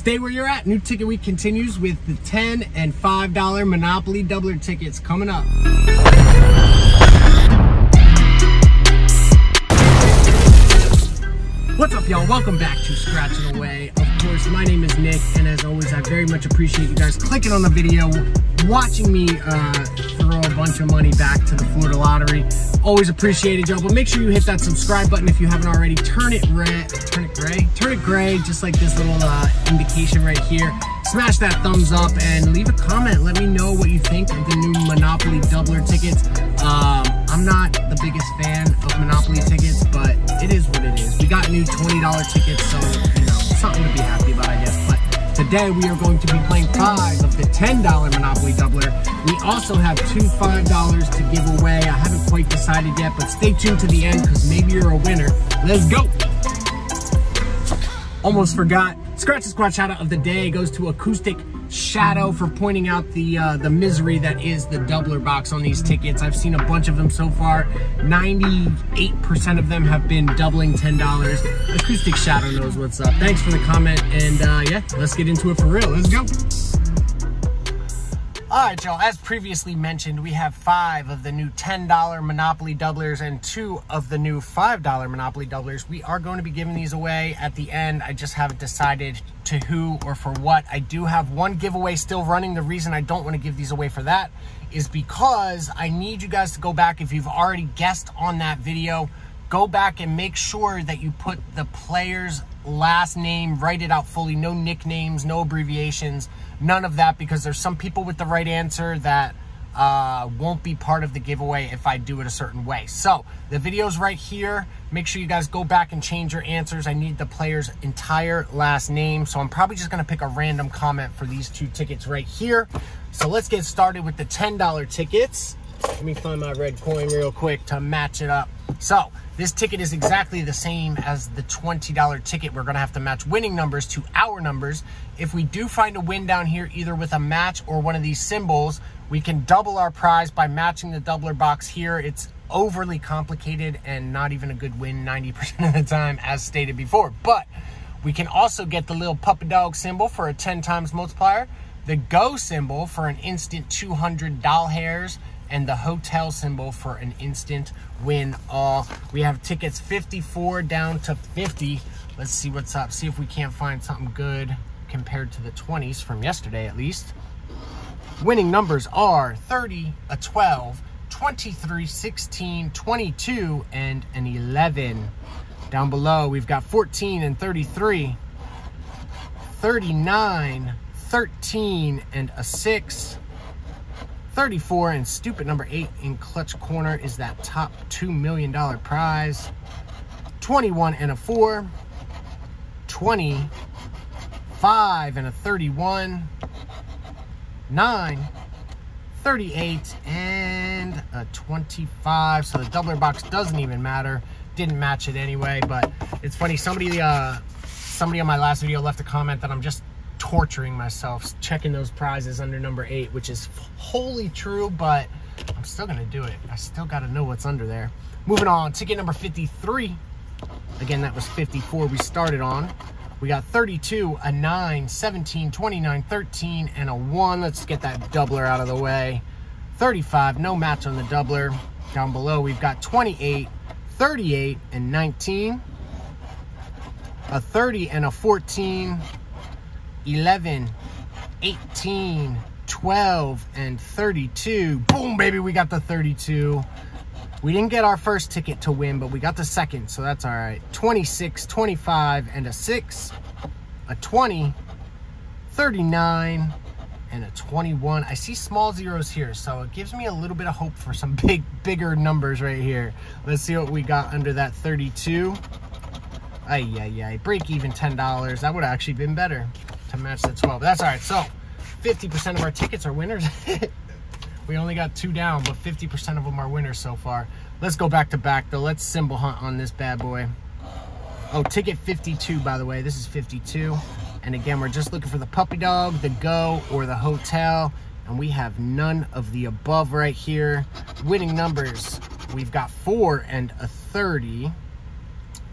Stay where you're at. New Ticket Week continues with the 10 and $5 Monopoly doubler tickets coming up. What's up, y'all? Welcome back to Scratchin' Away. Of course, my name is Nick, and as always, I very much appreciate you guys clicking on the video, watching me uh, throw bunch of money back to the Florida Lottery. Always appreciate it, y'all. But make sure you hit that subscribe button if you haven't already. Turn it red, turn it gray, turn it gray, just like this little uh, indication right here. Smash that thumbs up and leave a comment. Let me know what you think of the new Monopoly doubler tickets. Um, I'm not the biggest fan of Monopoly tickets, but it is what it is. We got new $20 tickets, so, you know, something to be happy about, today we are going to be playing five of the $10 Monopoly doubler. We also have two $5 to give away. I haven't quite decided yet, but stay tuned to the end because maybe you're a winner. Let's go. Almost forgot. Scratch and Squatch shout out of the day goes to Acoustic Shadow for pointing out the uh, the misery that is the doubler box on these tickets. I've seen a bunch of them so far. 98% of them have been doubling $10. Acoustic Shadow knows what's up. Thanks for the comment. And uh, yeah, let's get into it for real. Let's go. All right, y'all, as previously mentioned, we have five of the new $10 Monopoly doublers and two of the new $5 Monopoly doublers. We are going to be giving these away at the end. I just haven't decided to who or for what. I do have one giveaway still running. The reason I don't want to give these away for that is because I need you guys to go back. If you've already guessed on that video, go back and make sure that you put the player's last name, write it out fully, no nicknames, no abbreviations, none of that, because there's some people with the right answer that uh, won't be part of the giveaway if I do it a certain way. So the video's right here. Make sure you guys go back and change your answers. I need the player's entire last name. So I'm probably just gonna pick a random comment for these two tickets right here. So let's get started with the $10 tickets. Let me find my red coin real quick to match it up. So this ticket is exactly the same as the $20 ticket. We're gonna have to match winning numbers to our numbers. If we do find a win down here, either with a match or one of these symbols, we can double our prize by matching the doubler box here. It's overly complicated and not even a good win 90% of the time as stated before. But we can also get the little puppy dog symbol for a 10 times multiplier, the go symbol for an instant 200 doll hairs, and the hotel symbol for an instant win all. We have tickets 54 down to 50. Let's see what's up. See if we can't find something good compared to the 20s from yesterday at least. Winning numbers are 30, a 12, 23, 16, 22, and an 11. Down below, we've got 14 and 33, 39, 13, and a 6, 34 and stupid number 8 in clutch corner is that top $2 million prize. 21 and a 4, 20, 5 and a 31, 9, 38, and a 25. So the doubler box doesn't even matter. Didn't match it anyway, but it's funny. Somebody, uh, somebody on my last video left a comment that I'm just torturing myself checking those prizes under number eight, which is wholly true, but I'm still gonna do it. I still gotta know what's under there. Moving on, ticket number 53. Again, that was 54 we started on. We got 32, a 9, 17, 29, 13, and a 1. Let's get that doubler out of the way. 35, no match on the doubler. Down below, we've got 28, 38, and 19. A 30 and a 14. 11, 18, 12, and 32. Boom, baby, we got the 32. We didn't get our first ticket to win, but we got the second, so that's all right. 26, 25, and a 6, a 20, 39, and a 21. I see small zeros here, so it gives me a little bit of hope for some big, bigger numbers right here. Let's see what we got under that 32. Ay, ay, ay. Break even $10. That would have actually been better to match the 12. That's all right. So 50% of our tickets are winners. we only got two down, but 50% of them are winners so far. Let's go back to back though. Let's symbol hunt on this bad boy. Oh, ticket 52, by the way. This is 52. And again, we're just looking for the puppy dog, the go, or the hotel. And we have none of the above right here. Winning numbers, we've got four and a 30.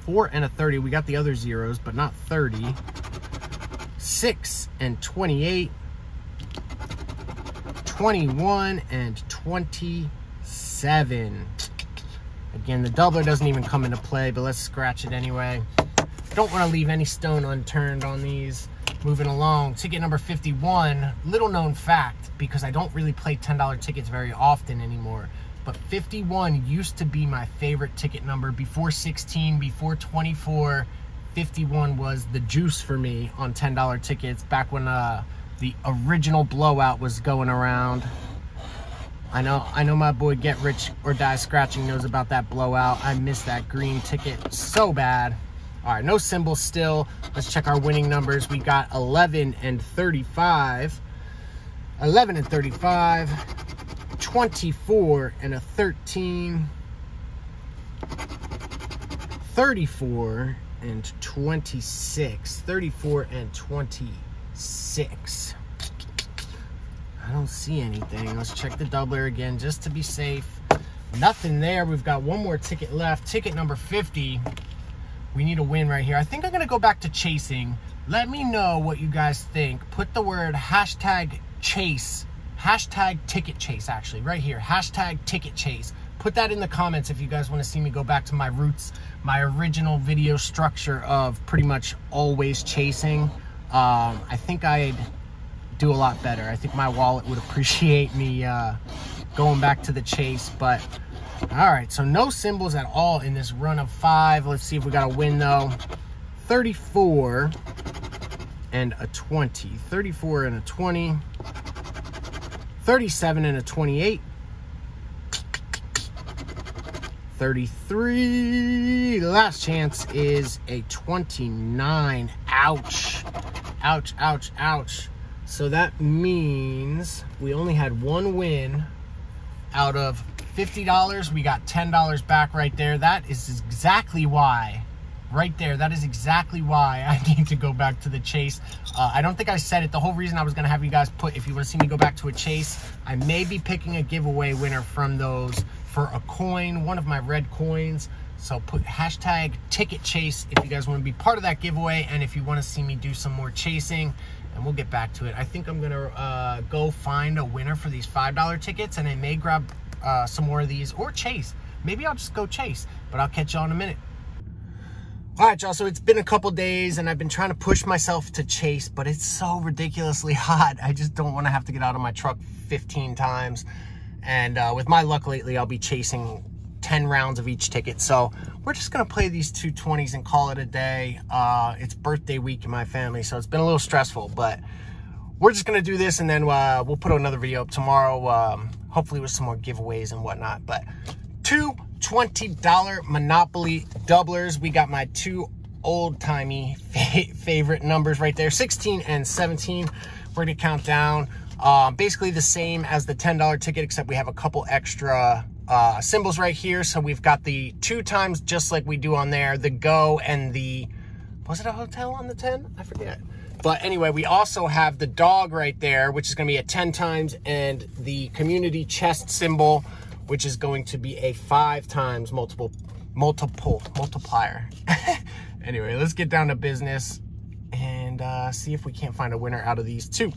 Four and a 30. We got the other zeros, but not 30. 6 and 28, 21 and 27. Again, the doubler doesn't even come into play, but let's scratch it anyway. Don't want to leave any stone unturned on these. Moving along, ticket number 51, little known fact, because I don't really play $10 tickets very often anymore, but 51 used to be my favorite ticket number before 16, before 24. 51 was the juice for me on $10 tickets back when uh, the original blowout was going around. I know I know my boy Get Rich or Die Scratching knows about that blowout. I missed that green ticket so bad. All right, no symbols still. Let's check our winning numbers. We got 11 and 35. 11 and 35. 24 and a 13. 34 and 26. 34 and 26. I don't see anything. Let's check the doubler again just to be safe. Nothing there. We've got one more ticket left. Ticket number 50. We need a win right here. I think I'm going to go back to chasing. Let me know what you guys think. Put the word hashtag chase, hashtag ticket chase, actually, right here. Hashtag ticket chase. Put that in the comments if you guys want to see me go back to my roots, my original video structure of pretty much always chasing. Um, I think I'd do a lot better. I think my wallet would appreciate me uh, going back to the chase, but all right, so no symbols at all in this run of five. Let's see if we got a win though. 34 and a 20. 34 and a 20. 37 and a 28. 33. Last chance is a 29. Ouch. Ouch, ouch, ouch. So that means we only had one win out of $50. We got $10 back right there. That is exactly why, right there, that is exactly why I need to go back to the chase. Uh, I don't think I said it. The whole reason I was going to have you guys put, if you want to see me go back to a chase, I may be picking a giveaway winner from those for a coin, one of my red coins. So put hashtag ticket chase if you guys want to be part of that giveaway and if you want to see me do some more chasing and we'll get back to it. I think I'm going to uh, go find a winner for these $5 tickets and I may grab uh, some more of these or chase. Maybe I'll just go chase, but I'll catch y'all in a minute. All right, y'all, so it's been a couple days and I've been trying to push myself to chase, but it's so ridiculously hot. I just don't want to have to get out of my truck 15 times. And uh, with my luck lately, I'll be chasing 10 rounds of each ticket. So we're just going to play these 220s and call it a day. Uh, it's birthday week in my family, so it's been a little stressful, but we're just going to do this and then uh, we'll put another video up tomorrow. Um, hopefully with some more giveaways and whatnot. But two $20 Monopoly doublers. We got my two old-timey fa favorite numbers right there, 16 and 17. We're going to count down. Um, basically the same as the $10 ticket, except we have a couple extra uh, symbols right here. So we've got the two times, just like we do on there, the go and the, was it a hotel on the 10? I forget. But anyway, we also have the dog right there, which is going to be a 10 times, and the community chest symbol, which is going to be a five times multiple, multiple, multiplier. anyway, let's get down to business and uh, see if we can't find a winner out of these two.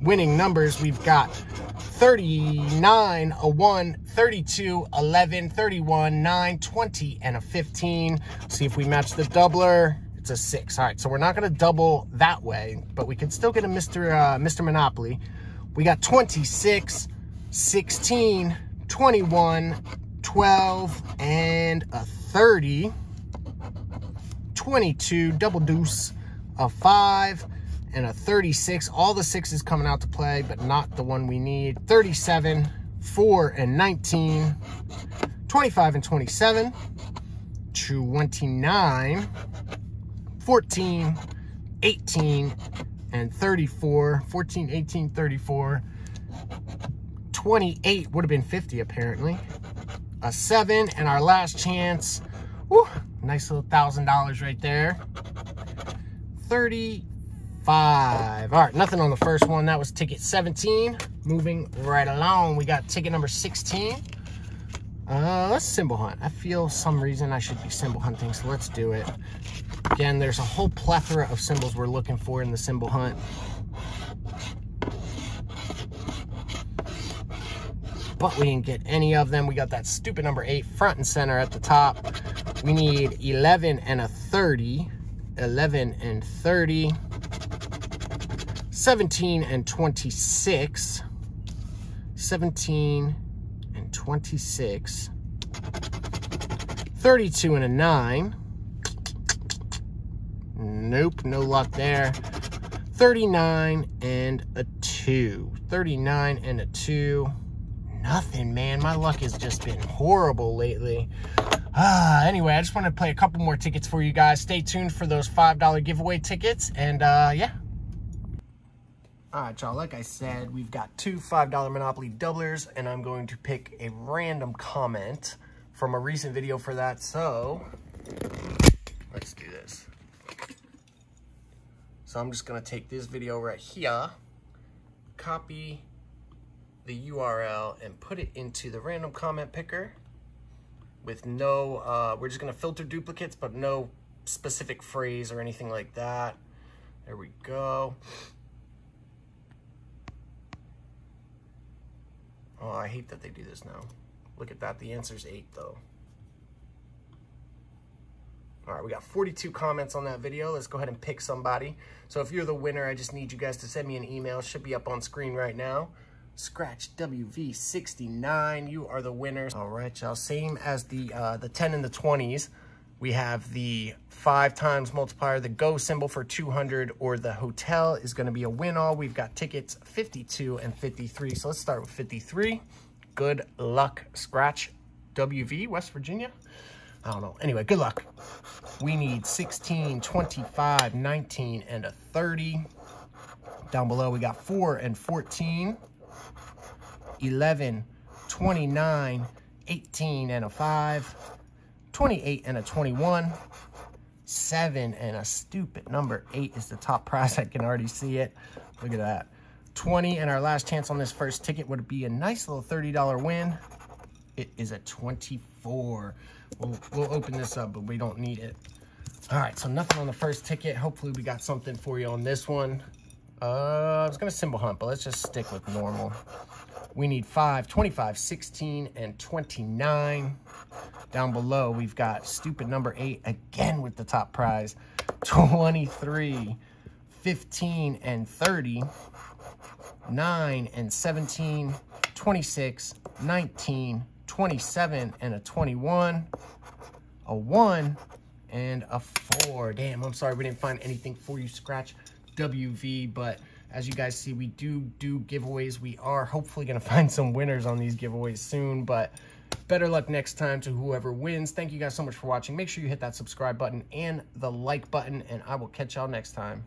Winning numbers, we've got 39, a 1, 32, 11, 31, 9, 20, and a 15. See if we match the doubler it's a six. All right, so we're not going to double that way, but we can still get a Mr. Uh, Mr. Monopoly. We got 26, 16, 21, 12, and a 30. 22, double deuce, a 5, and a 36. All the sixes coming out to play, but not the one we need. 37, 4, and 19. 25 and 27. 29. 14, 18, and 34. 14, 18, 34. 28 would have been 50 apparently. A 7 and our last chance. Whew, nice little $1,000 right there. 35. All right, nothing on the first one. That was ticket 17. Moving right along, we got ticket number 16. Uh, let's symbol hunt. I feel some reason I should be symbol hunting, so let's do it. Again, there's a whole plethora of symbols we're looking for in the symbol hunt. But we didn't get any of them. We got that stupid number eight front and center at the top. We need 11 and a 30. 11 and 30. 17 and 26. 17 and 26. 32 and a 9. Nope, no luck there. 39 and a 2. 39 and a 2. Nothing, man. My luck has just been horrible lately. Ah, anyway, I just want to play a couple more tickets for you guys. Stay tuned for those $5 giveaway tickets. And, uh, yeah, all right, y'all, like I said, we've got two $5 Monopoly doublers, and I'm going to pick a random comment from a recent video for that. So, let's do this. So I'm just gonna take this video right here, copy the URL, and put it into the random comment picker with no, uh, we're just gonna filter duplicates, but no specific phrase or anything like that. There we go. Oh, I hate that they do this now. Look at that. The answer's 8, though. All right, we got 42 comments on that video. Let's go ahead and pick somebody. So if you're the winner, I just need you guys to send me an email. It should be up on screen right now. Scratch WV69. You are the winner. All right, y'all. Same as the uh, the 10 and the 20s. We have the five times multiplier, the go symbol for 200, or the hotel is going to be a win all. We've got tickets 52 and 53. So let's start with 53. Good luck, Scratch WV, West Virginia. I don't know. Anyway, good luck. We need 16, 25, 19, and a 30. Down below, we got 4 and 14, 11, 29, 18, and a 5. 28 and a 21. Seven and a stupid number eight is the top prize. I can already see it. Look at that. 20 and our last chance on this first ticket would be a nice little $30 win. It is a 24. We'll, we'll open this up, but we don't need it. All right, so nothing on the first ticket. Hopefully we got something for you on this one. Uh, I was going to symbol hunt, but let's just stick with normal. We need 5, 25, 16, and 29. Down below, we've got stupid number 8 again with the top prize. 23, 15, and 30. 9 and 17, 26, 19, 27, and a 21. A 1 and a 4. Damn, I'm sorry we didn't find anything for you, Scratch WV, but as you guys see, we do do giveaways. We are hopefully going to find some winners on these giveaways soon, but better luck next time to whoever wins. Thank you guys so much for watching. Make sure you hit that subscribe button and the like button, and I will catch y'all next time.